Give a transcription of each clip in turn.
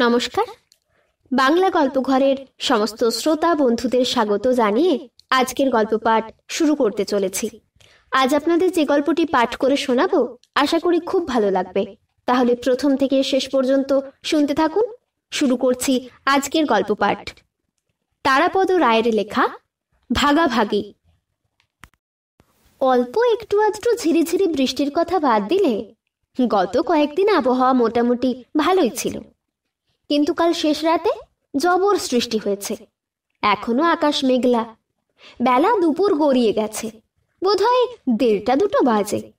নমস্কার। বাংলা গল্প ঘরের সমস্ত শ্রোতা বন্ধুদের স্বাগত জানিয়ে আজকের গল্প পাঠ শুরু করতে চলেছি। আজ আপনাদের যে গল্পটি পাঠ করে শোনাবো, আশা করি খুব ভালো লাগবে। তাহলে প্রথম থেকে শেষ পর্যন্ত শুনতে থাকুন। শুরু করছি আজকের গল্প পাঠ। তারাপদ রায়ের লেখা, ভাগাভাগি অল্প একটু আধটু ঝিরিঝিরি বৃষ্টির কথা বাদ দিলে গত কয়েকদিন আবহাওয়া মোটামুটি ভালোই ছিল। কিন্তু কাল শেষ রাতে জবর সৃষ্টি হয়েছে। এখনও আকাশ মেঘলা। বেলা দুপুর গড়িয়ে গেছে। বোধহয় দেড়টা দুটো বাজে।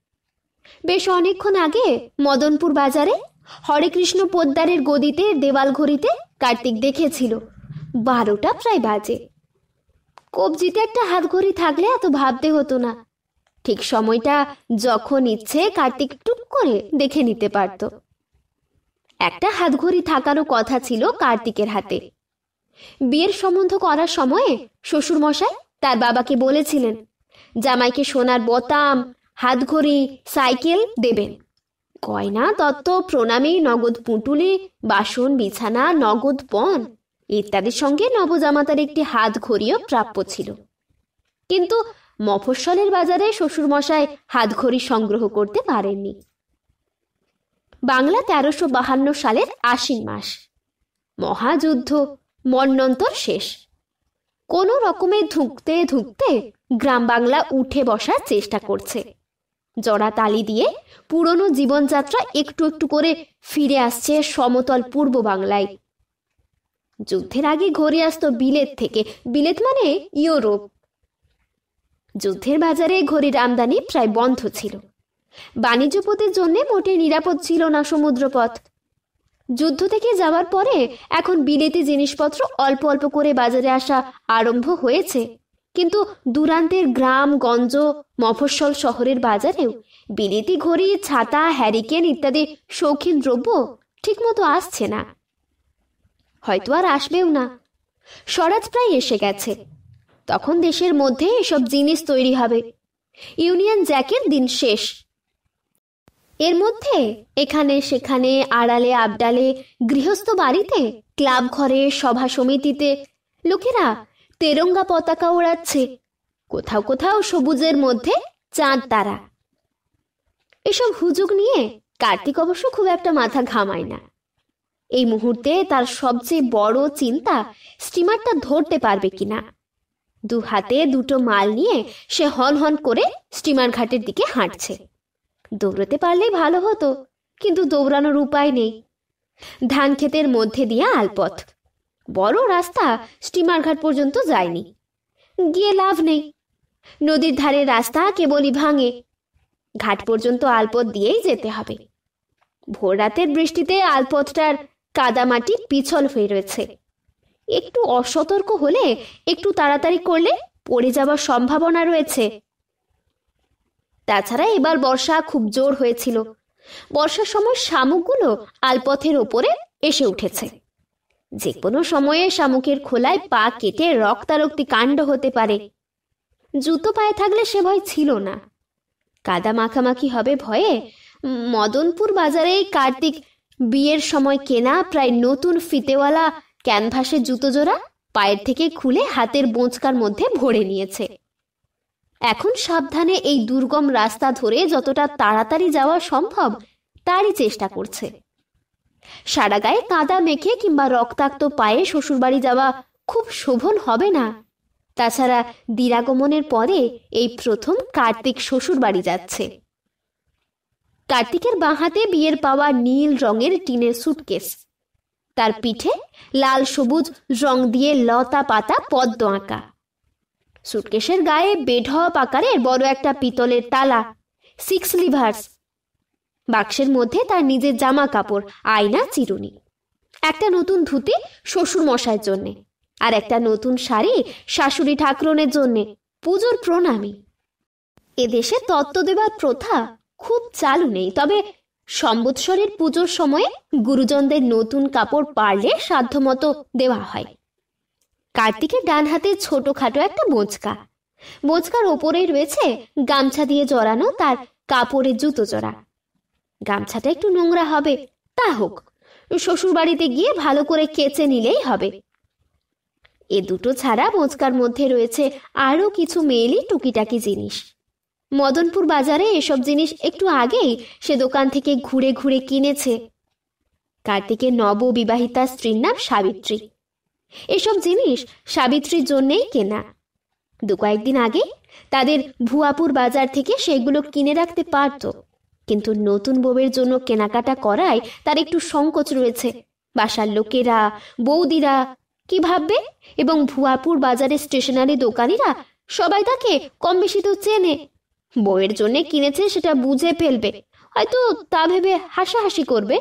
বেশ অনেকক্ষণ আগে মদনপুর বাজারে হরেকৃষ্ণ পোদ্দারের গদিতে, দেওয়াল ঘড়িতে কার্তিক দেখেছিল। বারোটা প্রায় বাজে। কবজিতে একটা হাত ঘড়ি থাকলে এত ভাবতে হতো না। ঠিক সময়টা যখন ইচ্ছে কার্তিক টুক করে দেখে নিতে পারত। একটা হাতঘড়ি থাকারও কথা ছিল কার্তিকের হাতে। বিয়ের সম্বন্ধ করার সময়ে শ্বশুরমশাই তার বাবাকে বলেছিলেন, জামাইকে সোনার বোতাম, হাতঘড়ি, সাইকেল দেবেন। গয়না তত্ত্ব প্রণামী, নগদ পুঁটুলি, বাসন, বিছানা, নগদ পণ ইত্যাদির সঙ্গে নবজামাতার একটি হাত ঘড়িও প্রাপ্য ছিল। কিন্তু মফস্বলের বাজারে শ্বশুরমশাই হাতঘড়ি সংগ্রহ করতে পারেননি। বাংলা তেরোশো বাহান্ন সালের আশ্বিন মাস। মহাযুদ্ধ মন্নন্তর শেষ। কোনো রকমে ধুঁকতে ধুঁকতে গ্রাম বাংলা উঠে বসার চেষ্টা করছে। জড়া তালি দিয়ে পুরনো জীবনযাত্রা একটু একটু করে ফিরে আসছে সমতল পূর্ব বাংলায়। যুদ্ধের আগে ঘরে আসতো বিলেত থেকে। বিলেত মানে ইউরোপ। যুদ্ধের বাজারে ঘড়ির আমদানি প্রায় বন্ধ ছিল। বাণিজ্যপথের জন্য মোটে নিরাপদ ছিল না সমুদ্রপথ। যুদ্ধ থেকে যাওয়ার পরে এখন বিলেতি জিনিসপত্র অল্প অল্প করে বাজারে আসা আরম্ভ হয়েছে। কিন্তু দূরান্তের গ্রাম, গঞ্জ, মফস্বল শহরের বাজারেও বিলেতি ঘড়ি, ছাতা, হ্যারিকেন ইত্যাদি শৌখিন দ্রব্য ঠিকমতো আসছে না। হয়তো আর আসবেও না। স্বরাজ প্রায় এসে গেছে। তখন দেশের মধ্যে এসব জিনিস তৈরি হবে। ইউনিয়ন জ্যাকের দিন শেষ। এর মধ্যে এখানে, সেখানে, আড়ালে, আবডালে গৃহস্থ বাড়িতে, ক্লাব ঘরে, সভা সমিতিতে লোকেরা তেরঙ্গা পতাকা ওড়াচ্ছে। কোথাও কোথাও সবুজের মধ্যে চাঁদ তারা। এসব হুজুগ নিয়ে কার্তিক অবশ্য খুব একটা মাথা ঘামায় না। এই মুহূর্তে তার সবচেয়ে বড় চিন্তা স্টিমারটা ধরতে পারবে কিনা। দু হাতে দুটো মাল নিয়ে সে হন হন করে স্টিমার ঘাটের দিকে হাঁটছে। দৌড়তে পারলেই ভালো হতো, কিন্তু দৌড়ানোর উপায় নেই। ধান ক্ষেতের মধ্যে দিয়ে আলপথ। বড় রাস্তা স্টিমার ঘাট পর্যন্ত যায়নি। গিয়ে লাভ নেই। নদীর ধারে রাস্তা কেবলই ভাঙে। ঘাট পর্যন্ত আলপথ দিয়েই যেতে হবে। ভোর রাতের বৃষ্টিতে আলপথটার কাদামাটি পিছল হয়ে রয়েছে। একটু অসতর্ক হলে একটু তাড়াতাড়ি করলে পড়ে যাওয়ার সম্ভাবনা রয়েছে। তাছাড়া এবার বর্ষা খুব জোর হয়েছিল। বর্ষার সময় শামুকগুলো আলপথের ওপরে এসে উঠেছে। যে কোনো সময়ে শামুকের খোলায় পা কেটে রক্তারক্তি কাণ্ড হতে পারে। জুতো পায়ে থাকলে সে ভয় ছিল না। কাদা মাখামাখি হবে ভয়ে মদনপুর বাজারে কার্তিক বিয়ের সময় কেনা প্রায় নতুন ফিতেওয়ালা ক্যানভাসের জুতো জোড়া পায়ের থেকে খুলে হাতের বোঁচকার মধ্যে ভরে নিয়েছে। এখন সাবধানে এই দুর্গম রাস্তা ধরে যতটা তাড়াতাড়ি যাওয়া সম্ভব, তারই চেষ্টা করছে। সারা গায়ে কাদা মেখে কিংবা রক্তাক্ত পায়ে শ্বশুরবাড়ি যাওয়া খুব শোভন হবে না। তাছাড়া দিরাগমনের পরে এই প্রথম কার্তিক শ্বশুরবাড়ি যাচ্ছে। কার্তিকের বাঁ হাতে বিয়ের পাওয়া নীল রঙের টিনের সুটকেস। তার পিঠে লাল সবুজ রং দিয়ে লতা পাতা পদ্ম আঁকা। সুটকেসের গায়ে বেঢপ আকারের বড় একটা পিতলের তালা সিক্স লিভার্স বাক্সের মধ্যে তার নিজের জামা কাপড়, আয়না, চিরুনি। একটা নতুন ধুতি শ্বশুর মশাইয়ের জন্যে আর একটা নতুন শাড়ি শাশুড়ি ঠাকুরনের জন্যে, পুজোর প্রণামী। এদেশে তত্ত্ব দেবার প্রথা খুব চালু নেই, তবে সম্বৎসরের পুজোর সময়ে গুরুজনদের নতুন কাপড় পারলে সাধ্যমতো দেওয়া হয়। কার্তিকের ডান হাতে ছোটখাটো একটা বোঁচকা। বোঁচকার ওপরেই রয়েছে গামছা দিয়ে জড়ানো তার কাপড়ের জুতো জোড়া। গামছাটা একটু নোংরা হবে, তা হোক। শ্বশুর বাড়িতে গিয়ে ভালো করে কেচে নিলেই হবে। এ দুটো ছাড়া মোচকার মধ্যে রয়েছে আরও কিছু মেয়েলি টুকিটাকি জিনিস। মদনপুর বাজারে এসব জিনিস একটু আগেই সে দোকান থেকে ঘুরে ঘুরে কিনেছে। কার্তিকের নববিবাহিতা স্ত্রীর নাম সাবিত্রী। এসব জিনিস সাবিত্রীর জন্যেই কেনা। দু কয়েকদিন আগে তাদের ভুয়াপুর বাজার থেকে সেগুলো কিনে রাখতে পারত, কিন্তু নতুন বউয়ের জন্য কেনাকাটা করায় তার একটু সংকোচ রয়েছে। বাসার লোকেরা, বৌদিরা, কি ভাববে? এবং ভুয়াপুর বাজারের স্টেশনারি দোকানিরা সবাই তাকে কম বেশি তো চেনে। বউয়ের জন্য কিনেছে সেটা বুঝে ফেলবে, হয়তো তা ভেবে হাসাহাসি করবে।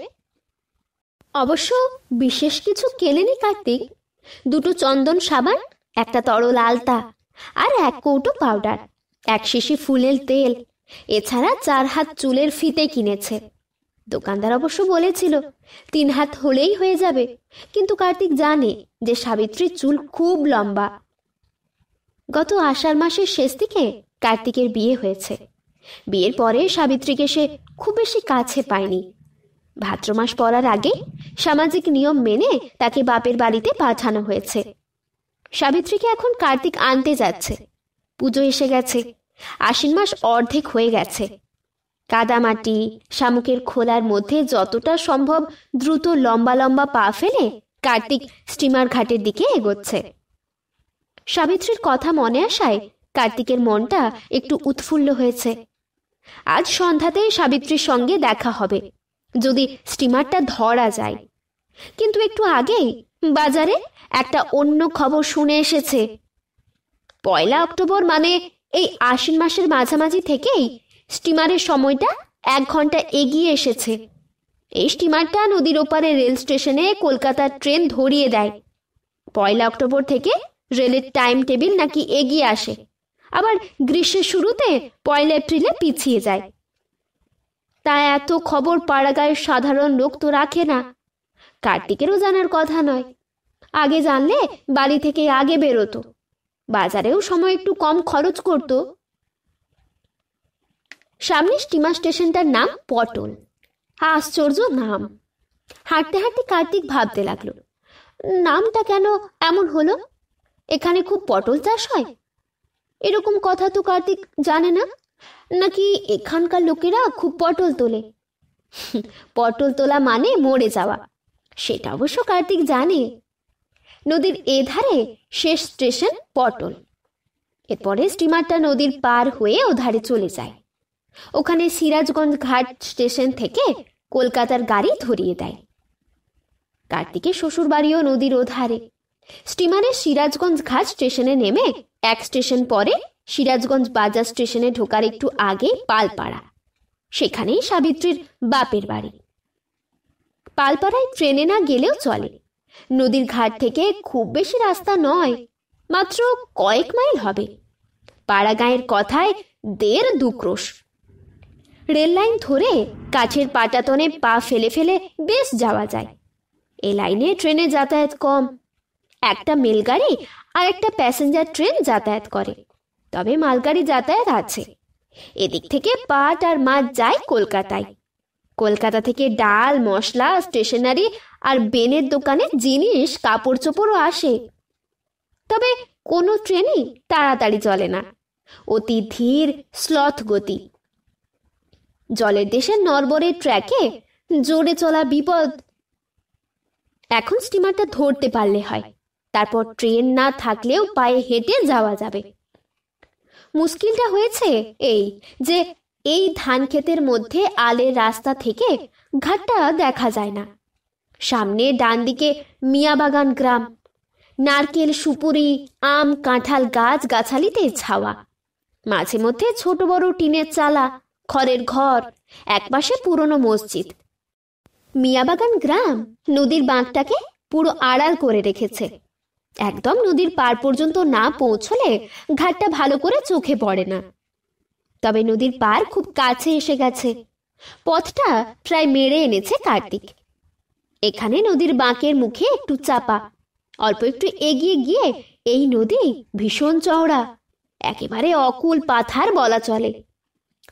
অবশ্য বিশেষ কিছু কেলেনি কার্তিক। দুটো চন্দন সাবান, একটা তরল আলতা আর এক কৌটো পাউডার, এক শিশি ফুলের তেল, এছাড়া চার হাত চুলের ফিতে কিনেছে। দোকানদার অবশ্য বলেছিল, তিন হাত হলেই হয়ে যাবে, কিন্তু কার্তিক জানে যে সাবিত্রীর চুল খুব লম্বা। গত আষাঢ় মাসের শেষ দিকে কার্তিকের বিয়ে হয়েছে। বিয়ের পরে সাবিত্রীকে সে খুব বেশি কাছে পায়নি। ভাদ্র মাস পড়ার আগে সামাজিক নিয়ম মেনে তাকে বাপের বাড়িতে পাঠানো হয়েছে। সাবিত্রীকে এখন কার্তিক আনতে যাচ্ছে। পুজো এসে গেছে। আশ্বিন মাস অর্ধেক হয়ে গেছে। কাদামাটি, শামুকের খোলার মধ্যে যতটা সম্ভব দ্রুত লম্বা লম্বা পা ফেলে কার্তিক স্টিমার ঘাটের দিকে এগোচ্ছে। সাবিত্রীর কথা মনে আসায় কার্তিকের মনটা একটু উৎফুল্ল হয়েছে। আজ সন্ধ্যাতেই সাবিত্রীর সঙ্গে দেখা হবে। যদি স্টিমারটা ধরা যায়। কিন্তু একটু আগেই বাজারে একটা অন্য খবর শুনে এসেছে। পয়লা অক্টোবর মানে এই আশ্বিন মাসের মাঝামাঝি থেকেই স্টিমারের সময়টা এক ঘণ্টা এগিয়ে এসেছে। এই স্টিমারটা নদীর ওপারে রেল স্টেশনে কলকাতার ট্রেন ধরিয়ে দেয়। পয়লা অক্টোবর থেকে রেলের টাইম টেবিল নাকি এগিয়ে আসে। আবার গ্রীষ্মের শুরুতে পয়লা এপ্রিলে পিছিয়ে যায়। তা এত খবর পাড়াগাঁয়ের সাধারণ লোক তো রাখে না। কার্তিকেরও জানার কথা নয়। আগে জানলে বাড়ি থেকে আগে বেরোতো। বাজারেও সময় একটু কম খরচ করতো। সামনে স্টিমার স্টেশনটার নাম পটল। আশ্চর্য নাম। হাঁটতে হাঁটতে কার্তিক ভাবতে লাগল, নামটা কেন এমন হলো? এখানে খুব পটল চাষ হয়? এরকম কথা তো কার্তিক জানে না। নাকি এখানকার লোকেরা খুব পটল তোলে? পটল তোলা মানে মরে যাওয়া। সেটা অবশ্য কার্তিক জানে। নদীর এধারে শেষ স্টেশন পটল। এরপরে স্টিমারটা নদীর পার হয়ে ওধারে চলে যায়। ওখানে সিরাজগঞ্জ ঘাট স্টেশন থেকে কলকাতার গাড়ি ধরিয়ে দেয়। কার্তিকের শ্বশুর বাড়িও নদীর ওধারে। স্টিমারে সিরাজগঞ্জ ঘাট স্টেশনে নেমে এক স্টেশন পরে সিরাজগঞ্জ বাজার স্টেশনে ঢোকার একটু আগে পালপাড়া। সেখানেই সাবিত্রীর বাপের বাড়ি। পালপাড়ায় ট্রেনে না গেলেও চলে। নদীর ঘাট থেকে খুব বেশি রাস্তা নয়, মাত্র কয়েক মাইল হবে। পাড়া গাঁয়ের কথায় দেড় দুক্রোশ। রেল লাইন ধরে কাছের পাটাতনে পা ফেলে ফেলে বেশ যাওয়া যায়। এ লাইনে ট্রেনে যাতায়াত কম। একটা মেলগাড়ি আর একটা প্যাসেঞ্জার ট্রেন যাতায়াত করে। তবে মালগাড়ি যাতায়াত আছে। এদিক থেকে পাট আর মাছ যায় কলকাতায়। কলকাতা থেকে ডাল, মশলা, স্টেশনারি আর বেনের দোকানে জিনিস কাপড় চোপড়ও আসে। তবে কোনো ট্রেনই তাড়াতাড়ি চলে না। অতি ধীর, স্লথ গতি। জলের দেশে নরবরের ট্র্যাকে জোরে চলা বিপদ। এখন স্টিমারটা ধরতে পারলে হয়। তারপর ট্রেন না থাকলেও পায়ে হেঁটে যাওয়া যাবে। মুশকিলটা হয়েছে এই যে এই ধান ক্ষেতের মধ্যে আলের রাস্তা থেকে ঘাটটা দেখা যায় না। সামনে ডান দিকে মিয়াবাগান গ্রাম। নারকেল, সুপুরি, আম, কাঁঠাল গাছ গাছালিতে ছাওয়া। মাঝে মধ্যে ছোট বড় টিনের চালা, খড়ের ঘর একপাশে পুরনো মসজিদ। মিয়াবাগান গ্রাম নদীর বাঁকটাকে পুরো আড়াল করে রেখেছে। একদম নদীর পার পর্যন্ত না পৌঁছলে ঘাটটা ভালো করে চোখে পড়ে না। তবে নদীর পার খুব কাছে এসে গেছে। পথটা প্রায় মেরে এনেছে কার্তিক। এখানে নদীর বাঁকের মুখে একটু চাপা। অল্প একটু এগিয়ে গিয়ে এই নদী ভীষণ চওড়া। একেবারে অকুল পাথার বলা চলে।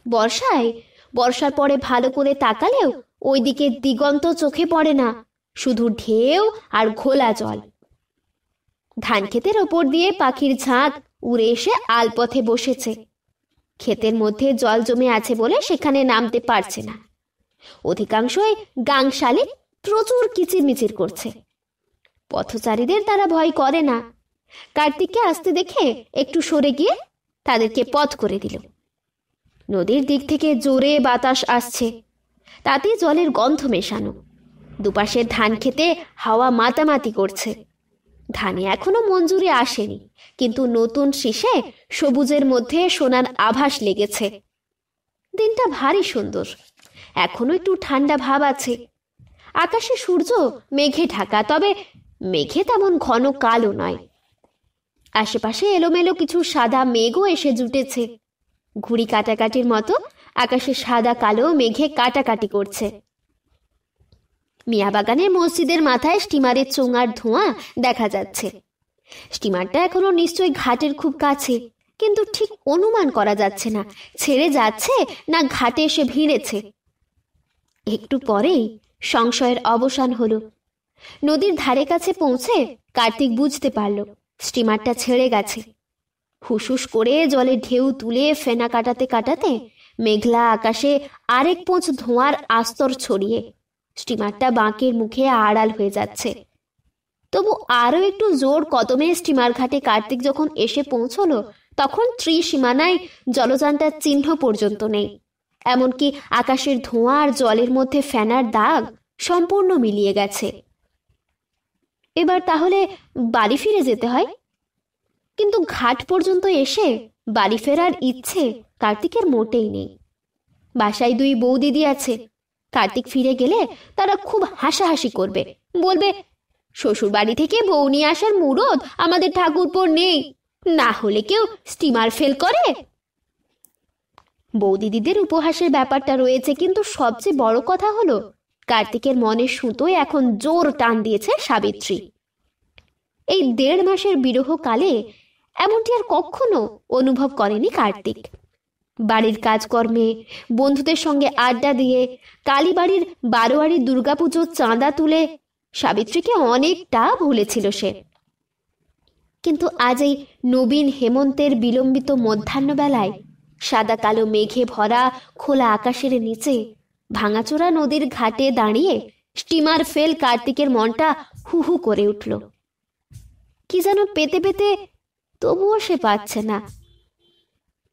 বর্ষায়, বর্ষার পরে ভালো করে তাকালেও ওইদিকে দিগন্ত চোখে পড়ে না। শুধু ঢেউ আর ঘোলা জল। ধান ক্ষেতের ওপর দিয়ে পাখির ঝাঁক উড়ে এসে আলপথে বসেছে। ক্ষেতের মধ্যে জল জমে আছে বলে সেখানে নামতে পারছে না। অধিকাংশই গাং শালিক প্রচুর কিচিরমিচির করছে। পথচারীদের তারা ভয় করে না। কার্তিককে আসতে দেখে একটু সরে গিয়ে তাদেরকে পথ করে দিল। নদীর দিক থেকে জোরে বাতাস আসছে। তাতে জলের গন্ধ মেশানো। দুপাশের ধান খেতে হাওয়া মাতামাতি করছে। ধানে এখনও মঞ্জুরি আসেনি। কিন্তু নতুন শীষে সবুজের মধ্যে সোনার আভাস লেগেছে। দিনটা ভারী সুন্দর। এখনও একটু ঠান্ডা ভাব আছে। আকাশে সূর্য, মেঘে ঢাকা, তবে মেঘে তেমন ঘন কালো নয়। আশেপাশে এলোমেলো কিছু সাদা মেঘও এসে জুটেছে। ঘুড়ি কাটাকাটির মতো আকাশে সাদা, কালো, মেঘে কাটাকাটি করছে। মিয়াবাগানের মসজিদের মাথায় স্টিমারের চোঙার ধোঁয়া দেখা যাচ্ছে। স্টিমারটা এখনও নিশ্চয়ই ঘাটের খুব কাছে, কিন্তু ঠিক অনুমান করা যাচ্ছে না, ছেড়ে যাচ্ছে না ঘাটে এসে ভিড়েছে। একটু পরেই সংশয়ের অবসান হলো। নদীর ধারে কাছে পৌঁছে কার্তিক বুঝতে পারল, স্টিমারটা ছেড়ে গেছে। হুসুস করে জলে ঢেউ তুলে ফেনা কাটাতে কাটাতে মেঘলা আকাশে আরেক পোঁচ ধোঁয়ার আস্তর ছড়িয়ে স্টিমারটা বাঁকের মুখে আড়াল হয়ে যাচ্ছে। তবু আরও একটু জোর কদমে স্টিমার ঘাটে কার্তিক যখন এসে পৌঁছলো, তখন ত্রিসীমানায় জলযানটার চিহ্ন পর্যন্ত নেই। এমনকি আকাশের ধোঁয়া আর জলের মধ্যে ফেনার দাগ সম্পূর্ণ মিলিয়ে গেছে। এবার তাহলে বাড়ি ফিরে যেতে হয়? কিন্তু ঘাট পর্যন্ত এসে বাড়ি ফেরার ইচ্ছে কার্তিকের মোটেই নেই। বাসায় দুই বউ দিদি আছে কার্তিক ফিরে গেলে তারা খুব হাসাহাসি করবে। বলবে শ্বশুর বাড়ি থেকে বউ নিয়ে আসার মুরদ আমাদের ঠাকুরপোর নেই। না হলে কেউ স্টিমার ফেল করে? বৌদিদিদের উপহাসের ব্যাপারটা রয়েছে, কিন্তু সবচেয়ে বড় কথা হলো, কার্তিকের মনের সুতোয় এখন জোর টান দিয়েছে সাবিত্রী। এই দেড় মাসের বিরহ কালে এমনটি আর কখনো অনুভব করেনি কার্তিক। বাড়ির কাজকর্মে, বন্ধুদের সঙ্গে আড্ডা দিয়ে, কালীবাড়ির বারোয়ারি দুর্গাপুজোর চাঁদা তুলে, সাবিত্রীকে অনেকটা ভুলেছিল সে। কিন্তু আজ এই নবীন হেমন্তের বিলম্বিত মধ্যাহ্নবেলায় সাদা কালো মেঘে ভরা খোলা আকাশের নিচে ভাঙাচোরা নদীর ঘাটে দাঁড়িয়ে স্টিমার ফেল কার্তিকের মনটা হু হু করে উঠল। কি যেন পেতে পেতে তবুও সে পাচ্ছে না।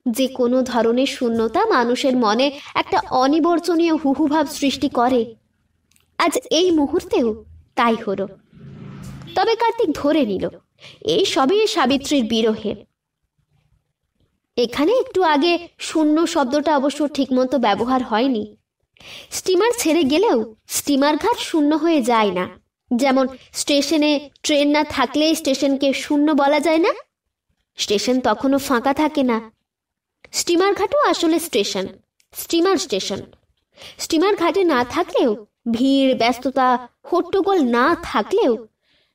যে কোনো ধরনের শূন্যতা মানুষের মনে একটা অনিবর্চনীয় হুহুভাব সৃষ্টি করে। আজ এই মুহূর্তেও তাই হলো। তবে কার্তিক ধরে নিল, এই সবই সাবিত্রীর বিরহে। এখানে একটু আগে শূন্য শব্দটা অবশ্য ঠিকমতো ব্যবহার হয়নি। স্টিমার ছেড়ে গেলেও স্টিমার ঘাট শূন্য হয়ে যায় না। যেমন স্টেশনে ট্রেন না থাকলে স্টেশনকে শূন্য বলা যায় না। স্টেশন তখনও ফাঁকা থাকে না। স্টিমার ঘাটও আসলে স্টেশন, স্টিমার স্টেশন। স্টিমার ঘাটে না থাকলেও, ভিড়, ব্যস্ততা, হট্টগোল না থাকলেও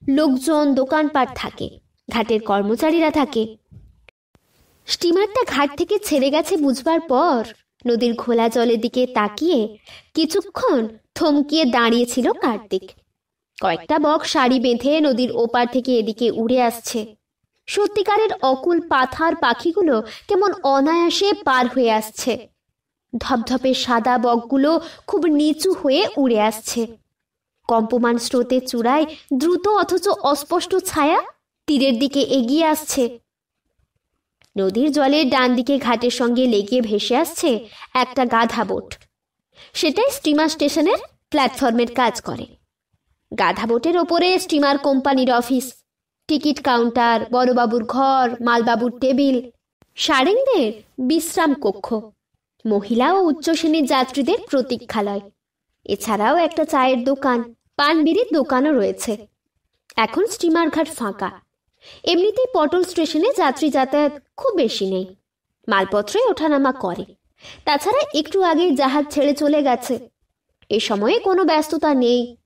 লোকজন, দোকানপাট থাকে, ঘাটের কর্মচারীরা থাকে। স্টিমারটা ঘাট থেকে ছেড়ে গেছে বুঝবার পর নদীর ঘোলা জলের দিকে তাকিয়ে কিছুক্ষণ থমকিয়ে দাঁড়িয়েছিল কার্তিক। কয়েকটা বক শাড়ি বেঁধে নদীর ওপার থেকে এদিকে উড়ে আসছে। সত্যিকারের অকুল পাথার পাখিগুলো কেমন অনায়াসে পার হয়ে আসছে। ধপধপে সাদা বকগুলো খুব নিচু হয়ে উড়ে আসছে। কম্পমান স্রোতের চূড়ায় দ্রুত অথচ অস্পষ্ট ছায়া তীরের দিকে এগিয়ে আসছে। নদীর জলের ডান দিকে ঘাটের সঙ্গে লেগে ভেসে আসছে একটা গাধা বোট। সেটাই স্টিমার স্টেশনের প্ল্যাটফর্মের কাজ করে। গাধা বোটের ওপরে স্টিমার কোম্পানির অফিস। টিকিট কাউন্টার, বড়বাবুর ঘর, মালবাবুর টেবিল। সারেংদের বিশ্রাম কক্ষ। মহিলা ও উচ্চ শ্রেণির যাত্রীদের প্রতীক্ষালয়। এছাড়াও একটা চায়ের দোকান, পান বিড়ির দোকানও রয়েছে। এখন স্টিমার ঘাট ফাঁকা। এমনিতেই পটল স্টেশনে যাত্রী যাতায়াত খুব বেশি নেই। মালপত্রে ওঠানামা করে। তাছাড়া একটু আগেই জাহাজ ছেড়ে চলে গেছে। এ সময়ে কোনো ব্যস্ততা নেই।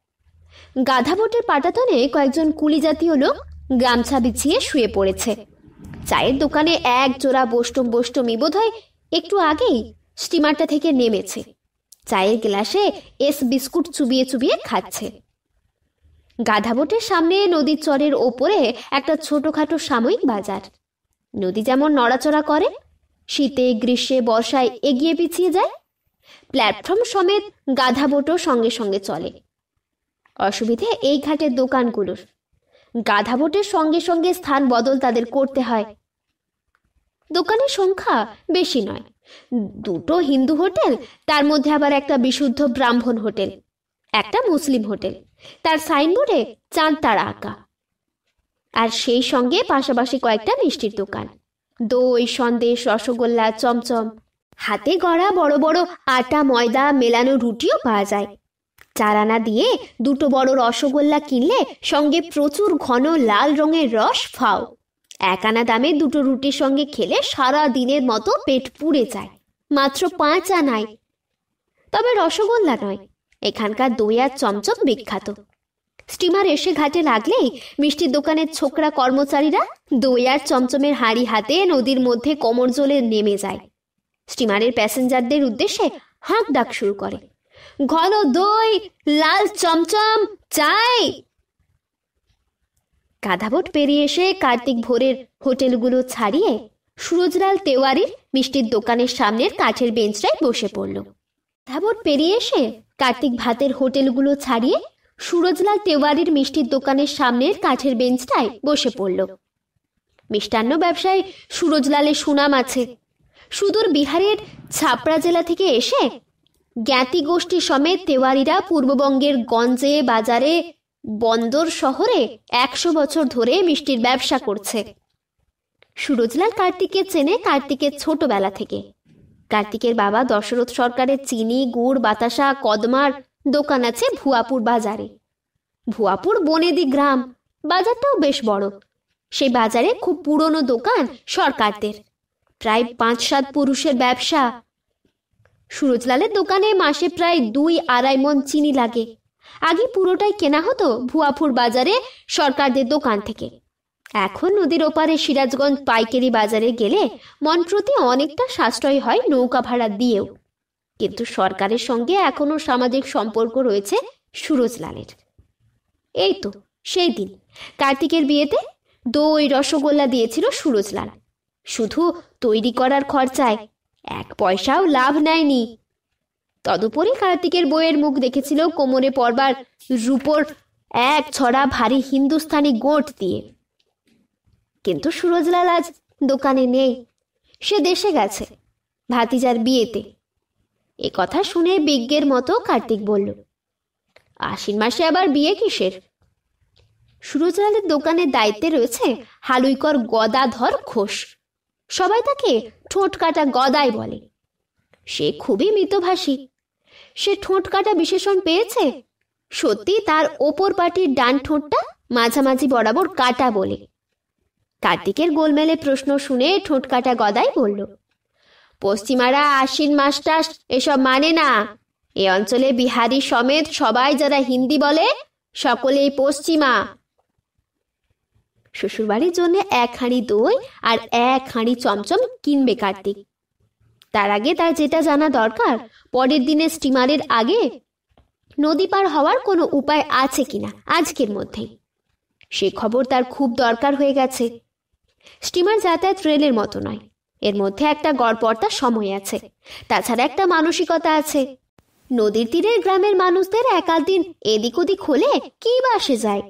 গাধা বোটের পাটাতনে কয়েকজন কুলি জাতীয় লোক গামছা বিছিয়ে শুয়ে পড়েছে। চায়ের দোকানে এক জোড়া বষ্টম বষ্টমী বোধ হয় একটু আগেই স্টিমারটা থেকে নেমেছে। চায়ের গ্লাসে এস বিস্কুট চুবিয়ে চুবিয়ে খাচ্ছে। গাধাবোটের সামনে নদীর চরের ওপরে একটা ছোটখাটো সাময়িক বাজার। নদী যেমন নড়াচড়া করে, শীতে, গ্রীষ্মে, বর্ষায় এগিয়ে পিছিয়ে যায়, প্ল্যাটফর্ম সমেত গাধাবোটও সঙ্গে সঙ্গে চলে। অসুবিধে এই ঘাটের দোকানগুলোর। গাধাবোটের সঙ্গে সঙ্গে স্থান বদল তাদের করতে হয়। দোকানের সংখ্যা বেশি নয়। দুটো হিন্দু হোটেল, তার মধ্যে আবার একটা বিশুদ্ধ ব্রাহ্মণ হোটেল, একটা মুসলিম হোটেল। তার সাইনবোর্ডে চাঁদ তারা আঁকা। আর সেই সঙ্গে পাশাপাশি কয়েকটা মিষ্টির দোকান। দই, সন্দেশ, রসগোল্লা, চমচম। হাতে গড়া বড় বড় আটা, ময়দা, মেলানো রুটিও পাওয়া যায়। চার আনা দিয়ে দুটো বড় রসগোল্লা কিনলে সঙ্গে প্রচুর ঘন লাল রঙের রস ফাও। এক আনা দামে দুটো রুটির সঙ্গে খেলে সারা দিনের মতো পেট পুড়ে যায়। মাত্র পাঁচ আনায়। তবে রসগোল্লা নয়, এখানকার দই আর চমচম বিখ্যাত। স্টিমার এসে ঘাটে লাগলেই মিষ্টির দোকানের ছোকরা কর্মচারীরা দই আর চমচমের হাঁড়ি হাতে নদীর মধ্যে কোমর জলে নেমে যায়। স্টিমারের প্যাসেঞ্জারদের উদ্দেশ্যে হাঁক ডাক শুরু করে। ঘন দই, লাল চমচম, চাই। গাধাবোট পেরিয়ে এসে কার্তিক ভোরের হোটেলগুলো ছাড়িয়ে সুরজলাল তেওয়ারির মিষ্টির দোকানের সামনের কাঠের বেঞ্চটায় বসে পড়ল। গাধাবোট পেরিয়ে এসে কার্তিক ভাতের হোটেলগুলো ছাড়িয়ে সুরজলাল তেওয়ারির মিষ্টির দোকানের সামনের কাঠের বেঞ্চটায় বসে পড়ল। মিষ্টান্ন ব্যবসায় সুরজলালের সুনাম আছে। সুদূর বিহারের ছাপড়া জেলা থেকে এসে জ্ঞাতি গোষ্ঠী সমেত তেওয়ারিরা পূর্ববঙ্গের গঞ্জে, বাজারে, বন্দর শহরে একশো বছর ধরে মিষ্টির ব্যবসা করছে। সুরজলাল কার্তিককে চেনে কার্তিকের ছোটবেলা থেকে। কার্তিকের বাবা দশরথ সরকারের চিনি, গুড়, বাতাসা, কদমার দোকান আছে ভুয়াপুর বাজারে। ভুয়াপুর বনেদি গ্রাম, বাজারটাও বেশ বড়। সেই বাজারে খুব পুরনো দোকান সরকারদের। প্রায় পাঁচ সাত পুরুষের ব্যবসা সুরজলালের দোকানে মাসে প্রায় দুই আড়াই মন চিনি লাগে। আগে পুরোটাই কেনা হতো ভুয়াপুর বাজারে সরকারদের দোকান থেকে। এখন নদীর ওপারে সিরাজগঞ্জ পাইকারি বাজারে গেলে মন প্রতি অনেকটা সাশ্রয় হয় নৌকা ভাড়া দিয়েও। কিন্তু সরকারের সঙ্গে এখনও সামাজিক সম্পর্ক রয়েছে সুরজলালের। এই তো, সেই দিন। কার্তিকের বিয়েতে দই, রসগোল্লা দিয়েছিল সুরজলাল। শুধু তৈরি করার খরচায় এক পয়সাও লাভ নেয়নি। তদুপরি কার্তিকের বইয়ের মুখ দেখেছিল কোমরে পরবার রূপোর এক ছড়া ভারী হিন্দুস্তানি গোট দিয়ে। কিন্তু সুরজলাল আজ দোকানে নেই, সে দেশে গেছে, ভাতিজার বিয়েতে। এ কথা শুনে বিজ্ঞের মতো কার্তিক বলল, আশ্বিন মাসে আবার বিয়ে কিসের? সুরজলালের দোকানের দায়িত্বে রয়েছে হালুইকর গদাধর ঘোষ। সবাই তাকে ঠোঁট কাটা গদাই বলে। সে খুবই মৃতভাষী সে ঠোঁট কাটা বিশেষণ পেয়েছে? সত্যি তার ওপর পাটির ডান ঠোঁটটা মাঝামাঝি বরাবর কাটা বলে। কার্তিকের গোলমেলে প্রশ্ন শুনে ঠোঁট কাটা গদাই বলল, পশ্চিমারা আশ্বিন মাস্টাস এসব মানে না। এ অঞ্চলে বিহারি সমেত সবাই যারা হিন্দি বলে, সকলেই পশ্চিমা। শ্বশুরবাড়ির জন্য এক হাঁড়ি দই আর এক হাঁড়ি চমচম কিনবে কার্তিক। তার আগে তার যেটা জানা দরকার, পরের দিনে স্টিমারের আগে নদী পার হওয়ার কোনো উপায় আছে কিনা আজকের মধ্যেই। সে খবর তার খুব দরকার হয়ে গেছে। স্টিমার যাতায়াত রেলের মতো নয়, এর মধ্যে একটা গড়পড়তার সময় আছে, তাছাড়া একটা মানসিকতা আছে। নদীর তীরের গ্রামের মানুষদের একাল দিন এদিক ওদিক হলে কি বা আসে যায়?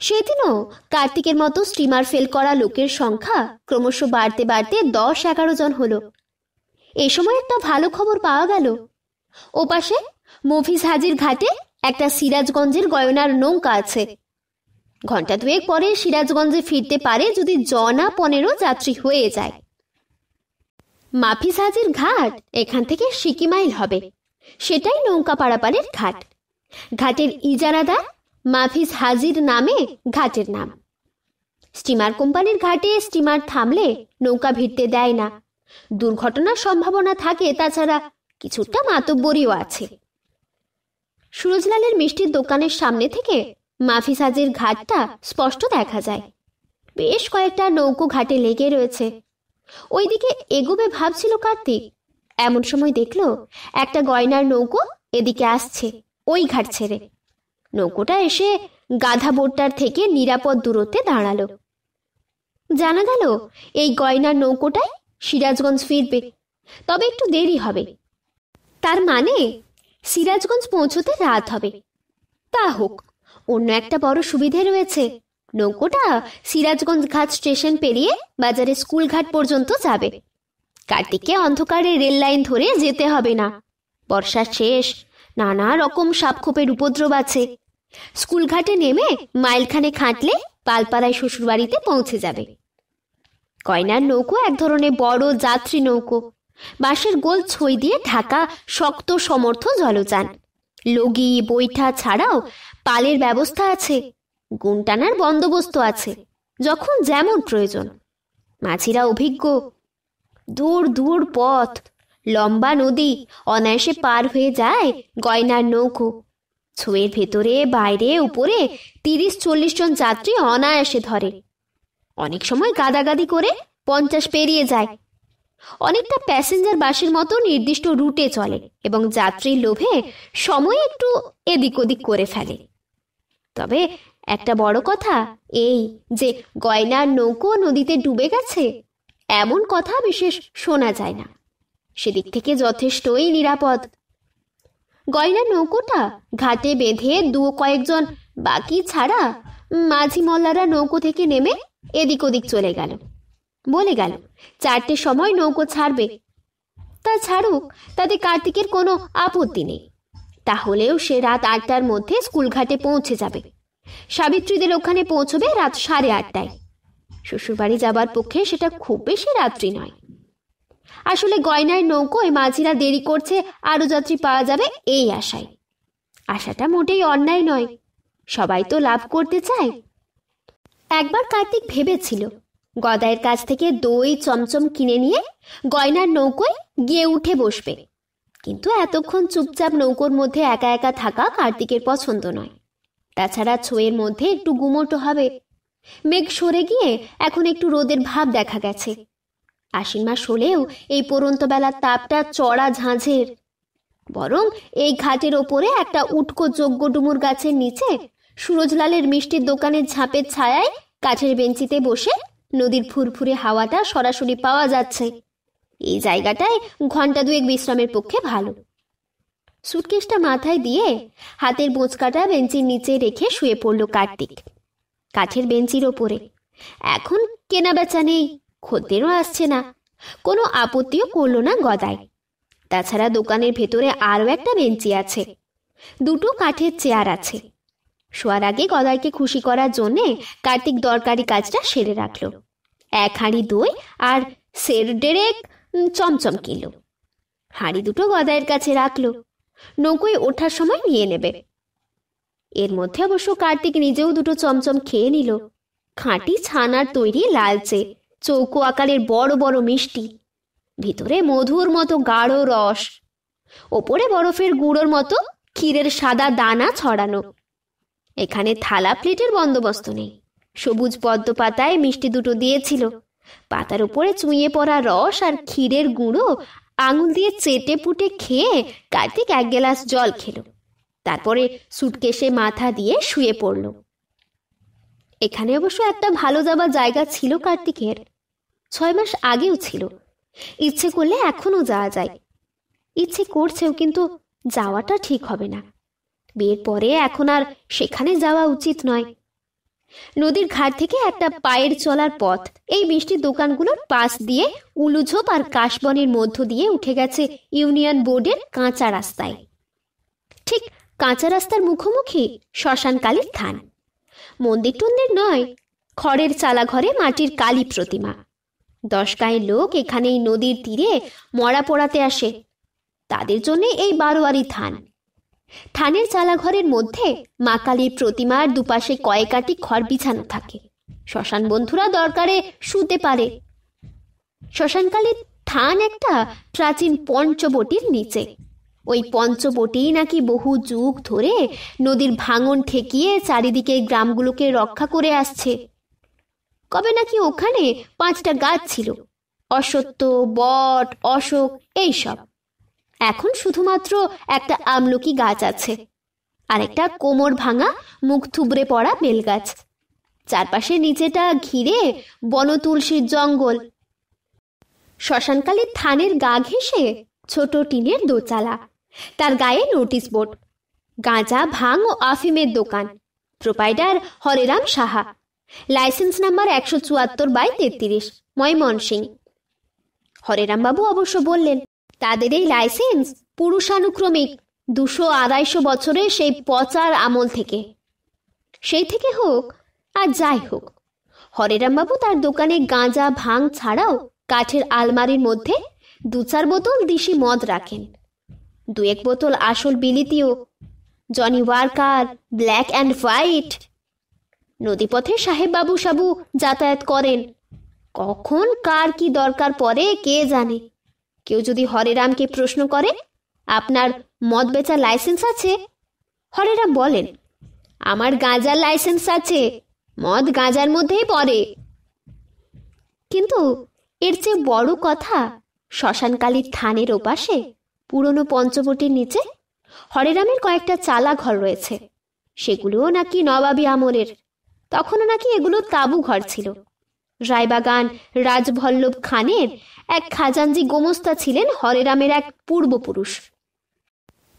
সেদিনও কার্তিকের মতো স্টিমার ফেল করা লোকের সংখ্যা ক্রমশ বাড়তে বাড়তে দশ এগারো জন হলো। এ সময় একটা ভালো খবর পাওয়া গেল। ওপাশে মফিজ হাজির ঘাটে একটা সিরাজগঞ্জের গয়নার নৌকা আছে। ঘণ্টা দুয়েক পরে সিরাজগঞ্জে ফিরতে পারে যদি জনা পনেরো যাত্রী হয়ে যায়। মাফিজ হাজির ঘাট এখান থেকে সিকিমাইল হবে। সেটাই নৌকা পারাপারের ঘাট। ঘাটের ইজারাদার মাফিজ হাজির নামে ঘাটের নাম। স্টিমার কোম্পানির ঘাটে স্টিমার থামলে নৌকা ভিড়তে দেয় না। দুর্ঘটনার সম্ভাবনা থাকে, তাছাড়া কিছুটা মাতব্বরীও আছে। সুরজলালের মিষ্টির দোকানের সামনে থেকে মাফিজ হাজির ঘাটটা স্পষ্ট দেখা যায়। বেশ কয়েকটা নৌকো ঘাটে লেগে রয়েছে। ওইদিকে এগোবে ভাবছিল কার্তিক। এমন সময় দেখল একটা গয়নার নৌকো এদিকে আসছে, ওই ঘাট ছেড়ে। নৌকোটা এসে গাধা বোটটার থেকে নিরাপদ দূরত্বে দাঁড়াল। জানা গেল, এই গয়নার নৌকোটায় সিরাজগঞ্জ ফিরবে, তবে একটু দেরি হবে। তার মানে সিরাজগঞ্জ পৌঁছতে রাত হবে। তা হোক, অন্য একটা বড় সুবিধে রয়েছে। নৌকোটা সিরাজগঞ্জ ঘাট স্টেশন পেরিয়ে বাজারে স্কুল ঘাট পর্যন্ত যাবে। কার্তিককে অন্ধকারে রেল লাইন ধরে যেতে হবে না। বর্ষার শেষ, নানা রকম সাপখোপের উপদ্রব আছে। স্কুল ঘাটে নেমে মাইলখানে খাঁটলে পালপাড়ায় শ্বশুরবাড়িতে পৌঁছে যাবে। কয়নার নৌকো এক ধরনের বড় যাত্রী নৌকো। বাঁশের গোল ছই দিয়ে ঢাকা শক্ত সমর্থ জলযান। লগি, বৈঠা ছাড়াও পালের ব্যবস্থা আছে গুণ টানার বন্দোবস্ত আছে, যখন যেমন প্রয়োজন। মাঝিরা অভিজ্ঞ। দূর দূর পথ, লম্বা নদী, অনায়াসে পার হয়ে যায় গয়নার নৌকো। ছুঁয়ের ভেতরে, বাইরে, উপরে তিরিশ, চল্লিশ জন যাত্রী অনায়াসে ধরে। অনেক সময় গাদাগাদি করে পঞ্চাশ পেরিয়ে যায়। অনেকটা প্যাসেঞ্জার বাসের মতো নির্দিষ্ট রুটে চলে এবং যাত্রীর লোভে সময় একটু এদিক ওদিক করে ফেলে। তবে একটা বড় কথা এই যে গয়নার নৌকো নদীতে ডুবে গেছে, এমন কথা বিশেষ শোনা যায় না। সেদিক থেকে যথেষ্টই নিরাপদ। গয়নার নৌকোটা ঘাটে বেঁধে দু কয়েকজন বাকি ছাড়া মাঝি মল্লারা নৌকো থেকে নেমে এদিক ওদিক চলে গেল। বলে গেল চারটের সময় নৌকো ছাড়বে। তা ছাড়ুক, তাতে কার্তিকের কোনো আপত্তি নেই। তাহলেও সে রাত আটটার মধ্যে স্কুল ঘাটে পৌঁছে যাবে। সাবিত্রীদের ওখানে পৌঁছবে রাত সাড়ে আটটায়। শ্বশুরবাড়ি যাবার পক্ষে সেটা খুব বেশি রাত্রি নয়। আসলে গয়নার নৌকোয় মাঝিরা দেরি করছে আরও যাত্রী পাওয়া যাবে এই আশায়। আশাটা মোটেই অন্যায় নয়, সবাই তো লাভ করতে চায়। একবার কার্তিক ভেবেছিল গদায়ের কাছ থেকে দই চমচম কিনে নিয়ে গয়নার নৌকোয় গিয়ে উঠে বসবে। কিন্তু এতক্ষণ চুপচাপ নৌকোর মধ্যে একা একা থাকা কার্তিকের পছন্দ নয়। তাছাড়া ছোয়ের মধ্যে একটু গুমোটো হবে। মেঘ সরে গিয়ে এখন একটু রোদের ভাব দেখা গেছে। আশ্বিন মাস হলেও এই পরন্ত বেলার তাপটা চড়া ঝাঁঝের। বরং এই ঘাটের ওপরে একটা উটকো যোগ্য ডুমুর গাছের নিচে সুরজলালের মিষ্টির দোকানের ঝাঁপের ছায়ায় কাঠের বেঞ্চিতে বসে নদীর ফুরফুরে হাওয়াটা সরাসরি পাওয়া যাচ্ছে। এই জায়গাটায় ঘণ্টা দুয়েক বিশ্রামের পক্ষে ভালো। সুটকেসটা মাথায় দিয়ে হাতের বোঁচকাটা বেঞ্চির নিচে রেখে শুয়ে পড়ল কার্তিক। কাঠের বেঞ্চির ওপরে। এখন কেনা বেচা নেই। খদ্দেরও আসছে না। কোনো আপত্তিও করল না গদায় তাছাড়া দোকানের ভেতরে আরও একটা বেঞ্চি আছে। দুটো কাঠের চেয়ার আছে। শোয়ার আগে গদাইকে খুশি করার জন্যে কার্তিক দরকারি কাজটা সেরে রাখল। এক হাঁড়ি দই আর সের ডেরেক চমচম কিনল হাঁড়ি দুটো গদাইয়ের কাছে রাখল। নৌকোয় ওঠার সময় নিয়ে নেবে। এর মধ্যে অবশ্য কার্তিক নিজেও দুটো চমচম খেয়ে নিল। খাঁটি ছানার তৈরি লালচে চৌকো আকারের বড় বড় মিষ্টি, ভিতরে মধুর মতো গাঢ় রস, ওপরে বরফের গুঁড়োর মতো ক্ষীরের সাদা দানা ছড়ানো। এখানে থালা প্লেটের বন্দোবস্ত নেই, সবুজ পদ্ম পাতায় মিষ্টি দুটো দিয়েছিল। পাতার উপরে চুঁয়ে পড়া রস আর ক্ষীরের গুঁড়ো আঙুল দিয়ে চেটে পুটে খেয়ে কার্তিক এক গ্লাস জল খেলো। তারপরে সুটকেসে মাথা দিয়ে শুয়ে পড়ল। এখানে অবশ্য একটা ভালো যাবার জায়গা ছিল কার্তিকের। ছয় মাস আগেও ছিল। ইচ্ছে করলে এখনও যাওয়া যায়। ইচ্ছে করছেও কিন্তু যাওয়াটা ঠিক হবে না। বিয়ের পরে এখন আর সেখানে যাওয়া উচিত নয়। নদীর ঘাট থেকে একটা পায়ের চলার পথ। এই মিষ্টির দোকানগুলোর পাশ দিয়ে উলুঝোপ আর কাশবনের মধ্য দিয়ে উঠে গেছে ইউনিয়ন বোর্ডের কাঁচা রাস্তায়। ঠিক কাঁচা রাস্তার মুখোমুখি শ্মশানকালীর থান। মন্দির টন্দির নয়, খড়ের চালা ঘরে মাটির কালী প্রতিমা। দশ গায়ের লোক এখানে এই নদীর তীরে মরা পোড়াতে আসে। তাদের জন্য এই বারোয়ারি থান। থানের চালাঘরের মধ্যে মা কালীর প্রতিমার দুপাশে কয়েকাটি খড় বিছানো থাকে। শ্মশান বন্ধুরা দরকারে শুতে পারে। শ্মশানকালীর থান একটা প্রাচীন পঞ্চবটির নিচে। ওই পঞ্চবটি নাকি বহু যুগ ধরে নদীর ভাঙন ঠেকিয়ে চারিদিকে গ্রামগুলোকে রক্ষা করে আসছে। কবে নাকি ওখানে পাঁচটা গাছ ছিল? অসত্য বট, অশোক, এইসব। এখন শুধুমাত্র একটা আমলকি গাছ আছে। আর একটা কোমর ভাঙা, মুখ থুবড়ে পড়া বেলগাছ চারপাশে নিচেটা ঘিরে বন তুলসীর জঙ্গল। শ্মশানকালীর থানের গা ঘেঁষে ছোট টিনের দোচালা তার গায়ে নোটিশ বোর্ড। গাঁজা ভাং ও আফিমের দোকান। Proprietor Hareram Saha. License number একশো চুয়াত্তর বাই তেত্রিশ। ময়মনসিং হরেরামবাবু অবশ্য বললেন, তাদের এই লাইসেন্স পুরুষানুক্রমিক দুশো আড়াইশো বছরের সেই পচার আমল থেকে। সেই থেকে হোক আর যাই হোক। হরেরামবাবু তার দোকানে গাঁজা ভাং ছাড়াও কাঠের আলমারির মধ্যে দু চার বোতল দিশি মদ রাখেন। দু এক বোতল আসল বিলিতিও, Johnnie Walker, black and white নদীপথে সাহেব বাবু সাবু যাতায়াত করেন। কখন কার কি দরকার পড়ে কে জানে। কেউ যদি হরেরামকে প্রশ্ন করে, আপনার মদ বেচার লাইসেন্স আছে? হরেরাম বলেন, আমার গাঁজার লাইসেন্স আছে, মদ গাঁজার মধ্যেই পড়ে। কিন্তু এর চেয়ে বড় কথা শ্মশানকালীর থানের ওপাশে, পুরনো পঞ্চবটির নিচে, হরেরামের কয়েকটা চালা ঘর রয়েছে। সেগুলোও নাকি নবাবী আমলের। তখনও নাকি এগুলো তাবু ঘর ছিল। রায়বাগান রাজভল্লভ খানের এক খাজানজি গোমস্তা ছিলেন হরেরামের এক পূর্বপুরুষ।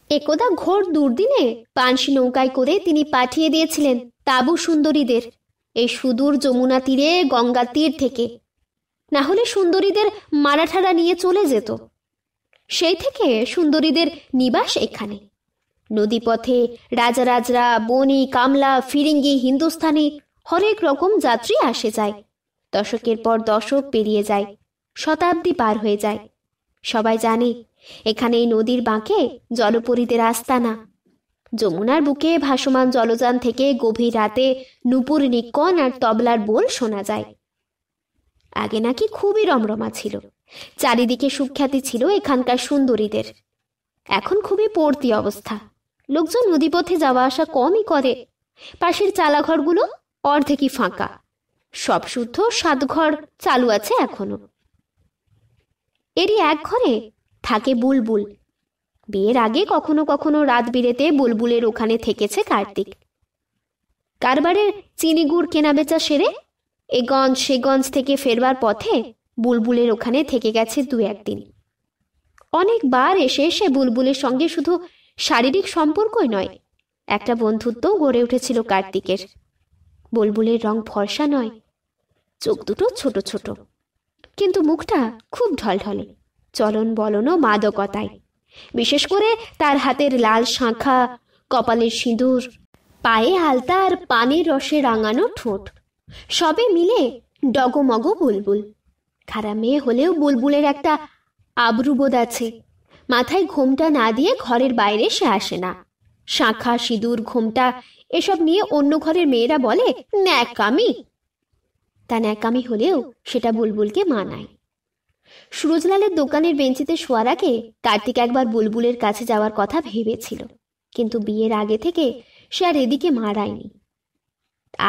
একদা ঘোর দুর্দিনে পানসি নৌকায় করে তিনি পাঠিয়ে দিয়েছিলেন তাবু সুন্দরীদের এই সুদূর যমুনা তীরে, গঙ্গা তীর থেকে। না হলে সুন্দরীদের মারাঠারা নিয়ে চলে যেত। সেই থেকে সুন্দরীদের নিবাস এখানে। নদীপথে রাজারাজরা বনি কামলা ফিরিঙ্গি, হিন্দুস্থানি হরেক রকম যাত্রী আসে যায়। দশকের পর দশক পেরিয়ে যায়, শতাব্দী পার হয়ে যায়। সবাই জানে, এখানে এই নদীর বাঁকে জলপরীদের আস্তানা। যমুনার বুকে ভাসমান জলযান থেকে গভীর রাতে নুপুর নিকন আর তবলার বোল শোনা যায়। আগে নাকি খুবই রমরমা ছিল, চারিদিকে সুখ্যাতি ছিল এখানকার সুন্দরীদের। এখন খুবই পড়তি অবস্থা, লোকজন নদীপথে যাওয়া আসা কমই করে। পাশের চালাঘরগুলো অর্ধেকই ফাঁকা। সব শুদ্ধ সাত ঘর চালু আছে এখনও। এরই এক ঘরে থাকে বুলবুল। বিয়ের আগে কখনো কখনো রাত বিরেতে বুলবুলের ওখানে থেকেছে কার্তিক। কারবারের চিনি গুড় কেনাবেচা সেরে এগঞ্জ সেগঞ্জ থেকে ফেরবার পথে বুলবুলের ওখানে থেকে গেছে দু একদিন। অনেকবার এসে এসে বুলবুলের সঙ্গে শুধু শারীরিক সম্পর্কই নয়, একটা বন্ধুত্বও গড়ে উঠেছিল কার্তিকের। বুলবুলের রং ফর্সা নয়, চোখ দুটো ছোট ছোট। কিন্তু মুখটা খুব ঢলঢলে, চলন বলনও মাদকতায়। বিশেষ করে তার হাতের লাল শাঁখা, কপালের সিঁদুর, পায়ে আলতা আর পানের রসে রাঙানো ঠোঁট, সবে মিলে ডগমগ বুলবুল। খারাপ মেয়ে হলেও বুলবুলের একটা আব্রুবোধ আছে, মাথায় ঘোমটা না দিয়ে ঘরের বাইরে সে আসে না। শাঁখা, সিঁদুর, ঘোমটা, এসব নিয়ে অন্য ঘরের মেয়েরা বলে, ন্যাকামি। তা ন্যাকামি হলেও সেটা বুলবুলকে মানায়। সুরজলালের দোকানের বেঞ্চিতে শোয়ার আগে কার্তিক একবার বুলবুলের কাছে যাওয়ার কথা ভেবেছিল, কিন্তু বিয়ের আগে থেকে সে আর এদিকে মারায়নি।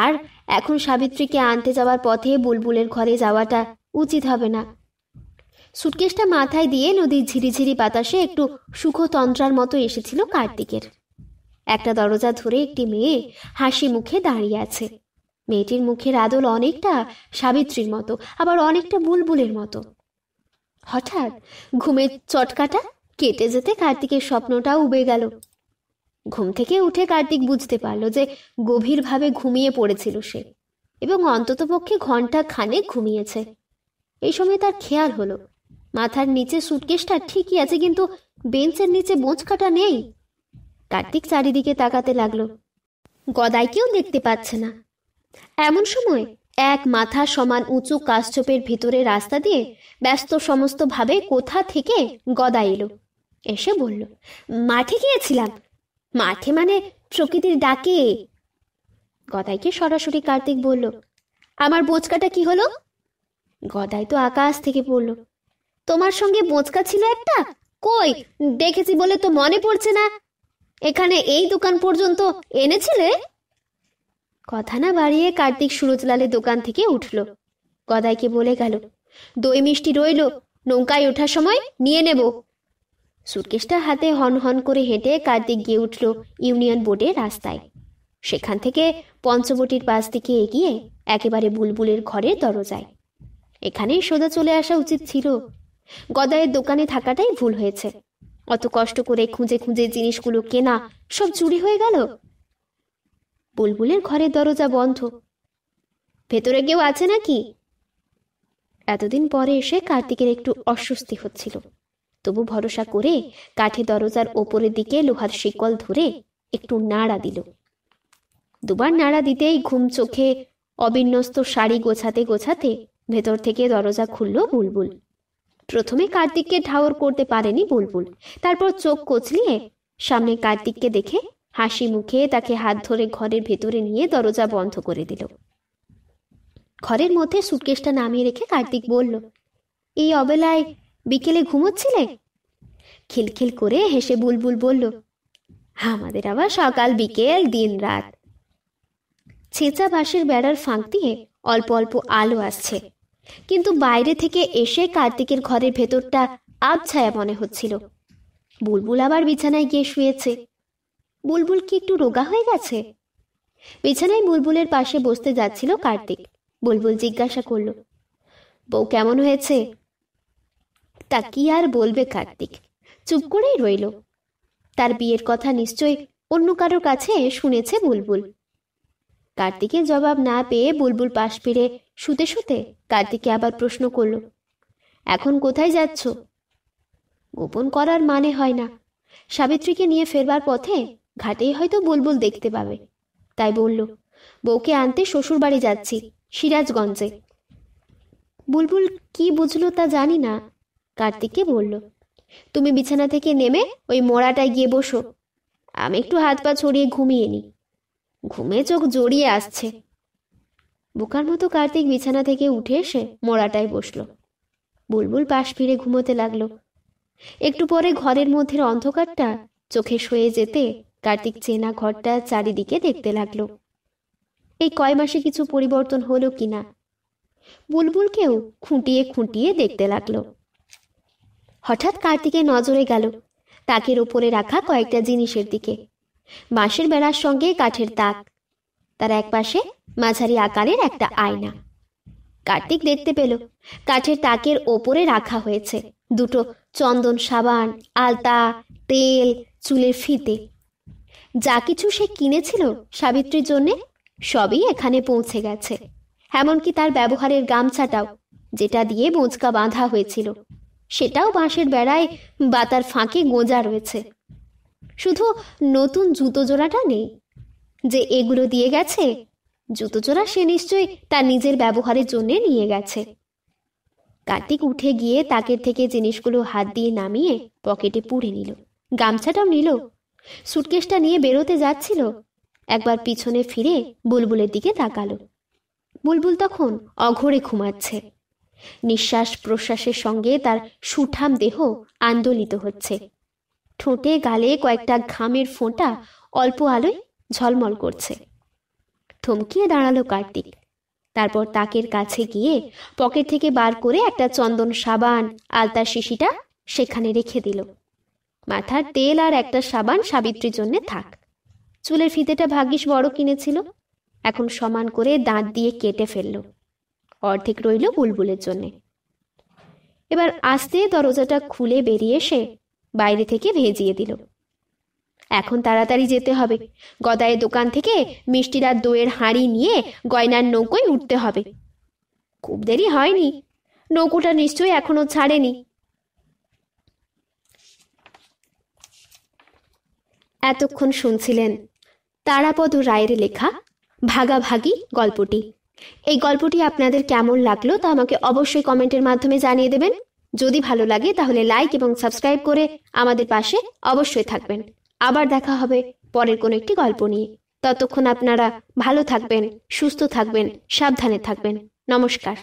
আর এখন সাবিত্রীকে আনতে যাওয়ার পথে বুলবুলের ঘরে যাওয়াটা উচিত হবে না। সুটকেসটা মাথায় দিয়ে নদীর ঝিরিঝিরি বাতাসে একটু সুখতন্ত্রার মতো এসেছিল কার্তিকের। একটা দরজা ধরে একটি মেয়ে হাসি মুখে দাঁড়িয়ে আছে। মেয়েটির মুখের আদল অনেকটা সাবিত্রীর মতো, আবার অনেকটা বুলবুলের মতো। হঠাৎ ঘুমের চটকাটা কেটে যেতে কার্তিকের স্বপ্নটা উবে গেল। ঘুম থেকে উঠে কার্তিক বুঝতে পারল যে গভীরভাবে ঘুমিয়ে পড়েছিল সে, এবং অন্ততপক্ষে ঘণ্টা খানেক ঘুমিয়েছে। এই সময় তার খেয়াল হলো, মাথার নিচে সুটকেসটা ঠিকই আছে, কিন্তু বেঞ্চের নিচে বোঁচকাটা নেই। কার্তিক চারিদিকে তাকাতে লাগল। গদাইকেও দেখতে পাচ্ছে না। এমন সময় এক মাথা সমান উঁচু কাশচোপের ভিতরে রাস্তা দিয়ে ব্যস্ত সমস্ত ভাবে কোথা থেকে গদা এলো। এসে বলল, মাঠে গিয়েছিলাম। মাঠে মানে প্রকৃতির ডাকে? গদাইকে সরাসরি কার্তিক বলল, আমার বোচকাটা কি হলো? গদাই তো আকাশ থেকে পড়ল, তোমার সঙ্গে বোচকা ছিল একটা? কই? দেখেছি বলে তো মনে পড়ছে না। এখানে এই দোকান পর্যন্ত এনেছিলে? কথা না বাড়িয়ে কার্তিক সুরজলালের দোকান থেকে উঠল। গদাইকে বলে গেল, দই মিষ্টি রইল, নৌকায় ওঠার সময় নিয়ে নেব। সুটকেসটা হাতে হন হন করে হেঁটে কার্তিক গিয়ে উঠল ইউনিয়ন বোর্ডের রাস্তায়। সেখান থেকে পঞ্চবটির পাশ দিকে এগিয়ে একেবারে বুলবুলের ঘরের দরজায়। এখানেই সোজা চলে আসা উচিত ছিল। গদায়ের দোকানে থাকাটাই ভুল হয়েছে। অত কষ্ট করে খুঁজে খুঁজে জিনিসগুলো কেনা সব চুরি হয়ে গেল। বুলবুলের ঘরের দরজা বন্ধ। ভেতরে কেউ আছে নাকি? এতদিন পরে এসে কার্তিকের একটু অস্বস্তি হচ্ছিল। তবু ভরসা করে কাঠে দরজার ওপরের দিকে লোহার শিকল ধরে একটু নাড়া দিল। দুবার নাড়া দিতেই ঘুম চোখে অবিন্যস্ত শাড়ি গোছাতে গোছাতে ভেতর থেকে দরজা খুলল বুলবুল। প্রথমে কার্তিককে ঠাওর করতে পারেনি বুলবুল। তারপর চোখ কচলিয়ে সামনে কার্তিককে দেখে হাসি মুখে তাকে হাত ধরে ঘরের ভেতরে নিয়ে দরজা বন্ধ করে দিল। ঘরের মধ্যে সুটকেসটা নামিয়ে রেখে কার্তিক বলল, এই অবেলায় বিকেলে ঘুমোচ্ছিলে? খিলখিল করে হেসে বুলবুল বলল, আমাদের আবার সকাল, বিকেল, দিন রাত। ছেঁচা বাঁশের বেড়ার ফাঁক দিয়ে অল্প অল্প আলো আসছে। কিন্তু বাইরে থেকে এসে কার্তিকের ঘরের ভেতরটা আবছায়া মনে হচ্ছিল। বুলবুল আবার বিছানায় গিয়ে শুয়েছে। বুলবুল কি একটু রোগা হয়ে গেছে? বিছানায় বুলবুলের পাশে বসতে যাচ্ছিল কার্তিক। বুলবুল জিজ্ঞাসা করল, বউ কেমন হয়েছে? তা কি আর বলবে কার্তিক? চুপ করেই রইল। তার বিয়ের কথা নিশ্চয় অন্য কারোর কাছে শুনেছে বুলবুল? কার্তিকের জবাব না পেয়ে বুলবুল পাশ ফিরে শুতে শুতে কার্তিকে আবার প্রশ্ন করল, এখন কোথায় যাচ্ছ? গোপন করার মানে হয় না। সাবিত্রীকে নিয়ে ফেরবার পথে ঘাটেই হয়তো বুলবুল দেখতে পাবে। তাই বলল, বউকে আনতে শ্বশুর বাড়ি যাচ্ছি, সিরাজগঞ্জে। বুলবুল কি বুঝলো তা জানি না। কার্তিককে বলল, তুমি বিছানা থেকে নেমে ওই মোড়াটায় গিয়ে বসো। আমি একটু হাত পা ছড়িয়ে ঘুমিয়ে নি ঘুমে চোখ জড়িয়ে আসছে। বোকার মতো কার্তিক বিছানা থেকে উঠে এসে মোড়াটায় বসল। বুলবুল পাশ ফিরে ঘুমোতে লাগল। একটু পরে ঘরের মধ্যের অন্ধকারটা চোখে সয়ে যেতে কার্তিক চেনা ঘরটা চারিদিকে দেখতে লাগল। এই কয় মাসে কিছু পরিবর্তন হলো কিনা বুলবুলকেও খুঁটিয়ে খুঁটিয়ে দেখতে লাগল। হঠাৎ কার্তিকের নজরে গেল তাকের ওপরে রাখা কয়েকটা জিনিসের দিকে। বাঁশের বেড়ার সঙ্গে কাঠের তাক। তার এক পাশে মাঝারি আকারের একটা আয়না। কার্তিক দেখতে পেল, কাঠের তাকের ওপরে রাখা হয়েছে দুটো চন্দন সাবান, আলতা, তেল, চুলের ফিতে। যা কিছু সে কিনেছিল সাবিত্রীর জন্যে সবই এখানে পৌঁছে গেছে। এমনকি তার ব্যবহারের গামছাটাও, যেটা দিয়ে বোঁচকা বাঁধা হয়েছিল। সেটাও বাঁশের বেড়ায় বাতার ফাঁকে গোঁজা রয়েছে। শুধু নতুন জুতো জোড়াটা নেই, যে এগুলো দিয়ে গেছে জুতো জোড়া সে নিশ্চয়ই তার নিজের ব্যবহারের জন্য নিয়ে গেছে। কার্তিক উঠে গিয়ে তাকের থেকে জিনিসগুলো হাত দিয়ে নামিয়ে পকেটে পুড়ে নিল। গামছাটাও নিল। সুটকেসটা নিয়ে বেরোতে যাচ্ছিল। একবার পিছনে ফিরে বুলবুলের দিকে তাকালো। বুলবুল তখন অঘরে ঘুমাচ্ছে। নিঃশ্বাস প্রশ্বাসের সঙ্গে তার সুঠাম দেহ আন্দোলিত হচ্ছে। ঠোঁটে গালে কয়েকটা ঘামের ফোঁটা অল্প আলোয় ঝলমল করছে। থমকিয়ে দাঁড়াল কার্তিক। তারপর তাকের কাছে গিয়ে পকেট থেকে বার করে একটা চন্দন সাবান আলতার শিশিটা সেখানে রেখে দিল। মাথার তেল আর একটা সাবান সাবিত্রীর জন্য থাক। চুলের ফিতেটা ভাগ্যিস বড় কিনেছিল। এখন সমান করে দাঁত দিয়ে কেটে ফেলল। অর্ধেক রইল বুলবুলের জন্যে। এবার আস্তে দরজাটা খুলে বেরিয়ে এসে বাইরে থেকে ভেজিয়ে দিল। এখন তাড়াতাড়ি যেতে হবে। গদায়ের দোকান থেকে মিষ্টির দইয়ের হাঁড়ি নিয়ে গয়নার নৌকোয় উঠতে হবে। খুব দেরি হয়নি। নৌকোটা নিশ্চয়ই এখনও ছাড়েনি। এতক্ষণ শুনছিলেন তারাপদ রায়ের লেখা ভাগাভাগি গল্পটি। এই গল্পটি আপনাদের কেমন লাগল তা আমাকে অবশ্যই কমেন্টের মাধ্যমে জানিয়ে দেবেন। যদি ভালো লাগে তাহলে লাইক এবং সাবস্ক্রাইব করে আমাদের পাশে অবশ্যই থাকবেন। আবার দেখা হবে। পরের কোনো একটি গল্প নিয়ে। ততক্ষণ আপনারা ভালো থাকবেন, সুস্থ থাকবেন, সাবধানে থাকবেন। নমস্কার।